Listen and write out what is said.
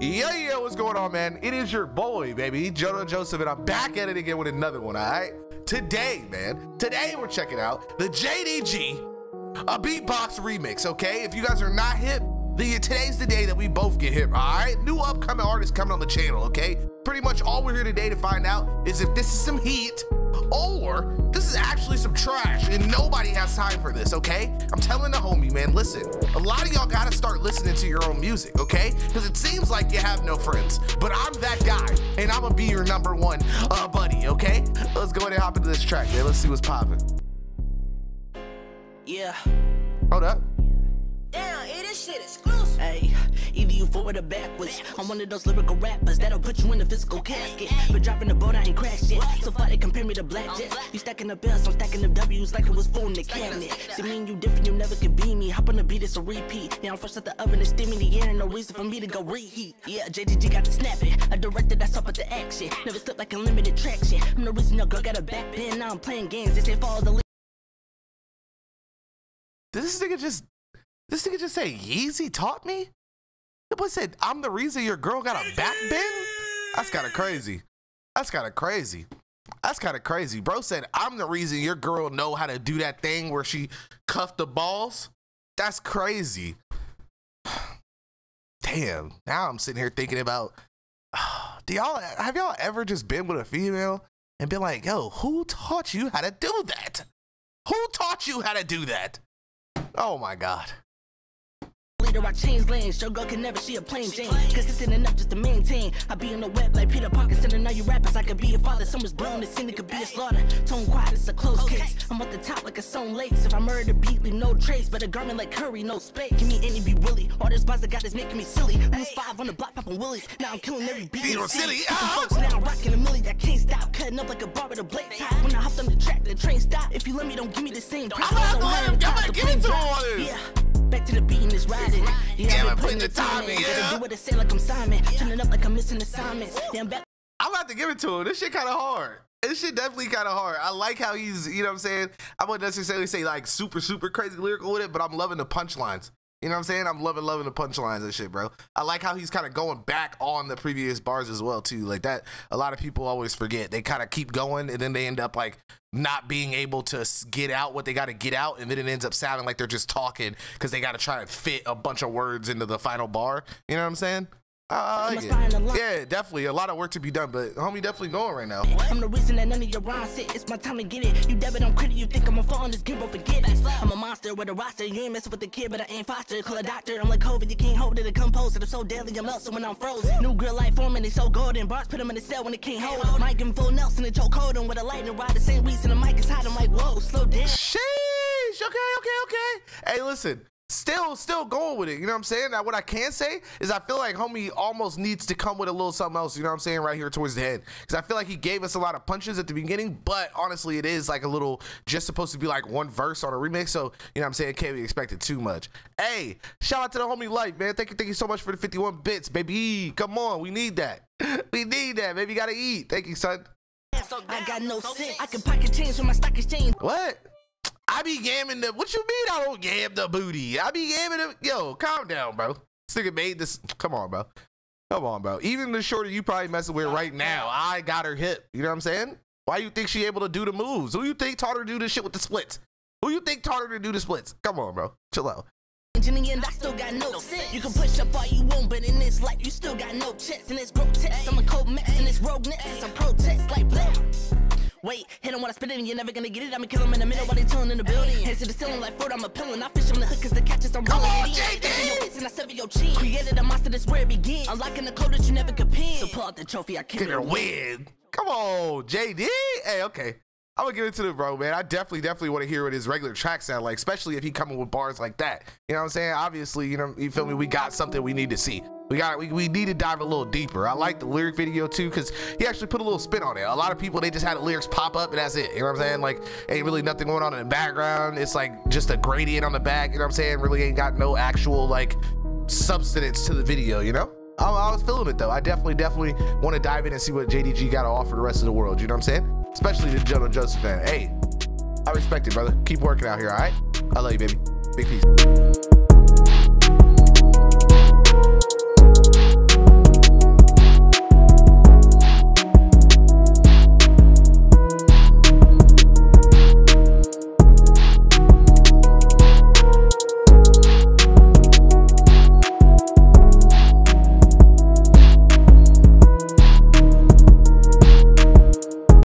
Yeah, yeah, what's going on, man? It is your boy, baby, JoeNoJoseph, and I'm back at it again with another one, all right? Today, man, today we're checking out the JDG, a beatbox remix, okay? If you guys are not hip, the, today's the day that we both get hip, all right? New upcoming artists coming on the channel, okay? Pretty much all we're here today to find out is if this is some heat or this is actually some trash and nobody has time for this, okay? I'm telling the homie, man, listen, a lot of y'all gotta start listening to your own music, okay? Because it seems like you have no friends, but I'm that guy and I'm gonna be your number one uh, buddy, okay? Let's go ahead and hop into this track, man. Let's see what's popping. Yeah. Hold up. Damn, it is shit exclusive. Hey, either you forward or backwards. I'm one of those lyrical rappers that'll put you in a physical casket. But dropping the boat, I ain't crashed yet. So far they compare me to blackjack. You stacking the bills, I'm stacking the W's like it was food in the cabinet. See me and you different, you never could be me. Hop on the beat, it's a repeat. Now I'm fresh out the oven, it's steaming the air, no reason for me to go reheat. Yeah, JDG got to snap it. A director that's up at the action. Never slipped like unlimited traction. I'm the reason your girl got a back bend. Now I'm playing games, they say follow the Did this nigga just this nigga just say Yeezy taught me? The boy said, I'm the reason your girl got a back bend? That's kind of crazy. That's kind of crazy. That's kind of crazy. Bro said, I'm the reason your girl know how to do that thing where she cuffed the balls. That's crazy. Damn. Now I'm sitting here thinking about, do y'all, have y'all ever just been with a female and been like, yo, who taught you how to do that? Who taught you how to do that? Oh my God leader, I change lanes. Your girl can never see a plain Jane. Ain't enough just to maintain. I be on the web like Peter Parker, and all you rappers. I could be a father. Someone's blown, the scene it could be a slaughter. Tone quiet, it's a close case. I'm at the top like a sewn lace. If I murder beat, leave no trace. But a garment like Curry, no space. Give me any be Willie. All this buzz I got is making me silly. I was five on the block, popping willies. Now I'm killing every beat. You silly. Folks now I'm rocking a million, I can't stop. Cutting up like a bar with a blade top. When I hopped on the track, the train stopped. If you let me, don't give me the same. I'm gonna let him, I'm gonna give it to putting the time in. Yeah. Do what it say like I'm Simon. Turning up like I'm missing assignments. I'm back. I'm about to give it to him. This shit kind of hard. This shit definitely kind of hard. I like how he's, you know what I'm saying? I wouldn't necessarily say like super, super crazy lyrical with it, but I'm loving the punchlines. You know what I'm saying? I'm loving, loving the punchlines and shit, bro. I like how he's kind of going back on the previous bars as well, too. Like that, a lot of people always forget. They kind of keep going and then they end up like not being able to get out what they got to get out. And then it ends up sounding like they're just talking because they got to try and fit a bunch of words into the final bar. You know what I'm saying? Uh, yeah. yeah, definitely a lot of work to be done, but homie definitely going right now. I'm the reason that none of your rhymes sit. It's my time to get it. You debit on credit, you think I'm a fall on this game, but forget it. I'm a monster with a roster. You ain't messing with the kid, but I ain't foster. Call a doctor. I'm like COVID, you can't hold it. A compose it. I'm so deadly, I'm melting when I'm frozen. New grill life forming, they so golden. Bars put them in the cell when they can't hold them. Mike and full Nelson and Joe Coden with a lightning rod. The same reason the mic is hot. I'm like, whoa, slow down. Sheesh. Okay, okay, okay. Hey, listen still still going with it. You know what I'm saying? Now what I can say is I feel like homie almost needs to come with a little something else, you know what I'm saying, right here towards the end. Because I feel like he gave us a lot of punches at the beginning, but honestly it is like a little just supposed to be like one verse on a remix. So, you know what I'm saying? Can't be expected too much. Hey, shout out to the homie Life, man. Thank you, thank you so much for the 51 bits, baby. Come on, we need that. we need that. Baby You gotta eat. Thank you, son. I got no sense. I can pocket change from my stock exchange. What? I be gamming the. What you mean I don't gam the booty? I be gamming the. Yo, calm down, bro. This nigga made this. Come on, bro. Come on, bro. Even the shorter you probably messing with right now, I got her hip. You know what I'm saying? Why you think she able to do the moves? Who you think taught her to do this shit with the splits? Who you think taught her to do the splits? Come on, bro. Chill out. And I still got no sense. You can push up all you want, but in this life, you still got no. And it's. I'm a cold mess, and it's. I'm protest like black. Wait, hit him when I spit it and you're never gonna get it. I'ma kill him in the middle while they chillin' in the building. Hands to the ceiling like Ford, I'm a pillin'. I fish on the hook cause the catches are rolling. Come on, JD! And I sever your chin. Created a monster, that's where it begins. Unlocking the code that you never could pin. So pull out the trophy, I her win. Come on, JD. Hey, okay. I'm gonna give it to the bro, man. I definitely, definitely want to hear what his regular track sound like, especially if he coming with bars like that. You know what I'm saying? Obviously, you know, you feel me? We got something we need to see. We got we, we need to dive a little deeper. I like the lyric video too, because he actually put a little spin on it. A lot of people they just had the lyrics pop up and that's it. You know what I'm saying? Like ain't really nothing going on in the background. It's like just a gradient on the back, you know what I'm saying? Really ain't got no actual like substance to the video, you know? I, I was feeling it though. I definitely, definitely want to dive in and see what JDG got to offer the rest of the world. You know what I'm saying? Especially the General Joseph fan. Hey, I respect it, brother. Keep working out here, all right? I love you, baby. Big peace.